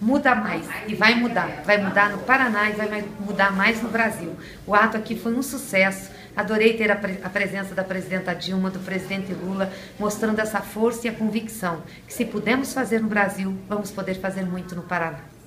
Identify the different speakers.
Speaker 1: muda mais e vai mudar. Vai mudar no Paraná e vai mudar mais no Brasil. O ato aqui foi um sucesso. Adorei ter a, pre a presença da presidenta Dilma, do presidente Lula, mostrando essa força e a convicção que se pudermos fazer no Brasil, vamos poder fazer muito no Paraná.